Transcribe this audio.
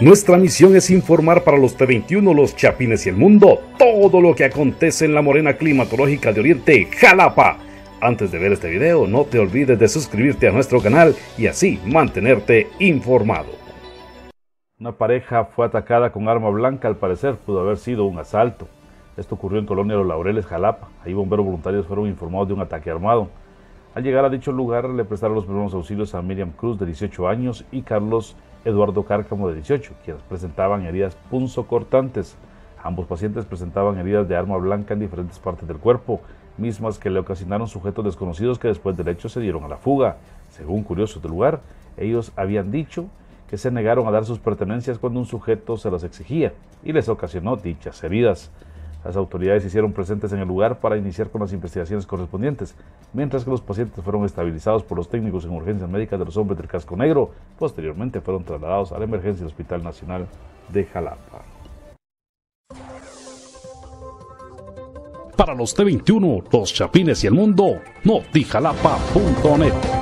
Nuestra misión es informar para los T21, los Chapines y el mundo todo lo que acontece en la morena climatológica de Oriente, Jalapa. Antes de ver este video, no te olvides de suscribirte a nuestro canal y así mantenerte informado. Una pareja fue atacada con arma blanca, al parecer pudo haber sido un asalto. Esto ocurrió en Colonia Los Laureles, Jalapa. Ahí bomberos voluntarios fueron informados de un ataque armado. Al llegar a dicho lugar le prestaron los primeros auxilios a Miriam Cruz de 18 años y Carlos Eduardo Cárcamo de 18, quienes presentaban heridas punzocortantes. Ambos pacientes presentaban heridas de arma blanca en diferentes partes del cuerpo, mismas que le ocasionaron sujetos desconocidos que después del hecho se dieron a la fuga. Según curiosos del lugar, ellos habían dicho que se negaron a dar sus pertenencias cuando un sujeto se las exigía y les ocasionó dichas heridas. Las autoridades se hicieron presentes en el lugar para iniciar con las investigaciones correspondientes, mientras que los pacientes fueron estabilizados por los técnicos en urgencias médicas de los hombres del casco negro. Posteriormente fueron trasladados a la emergencia Hospital Nacional de Jalapa. Para los T21, los Chapines y el mundo, notijalapa.net.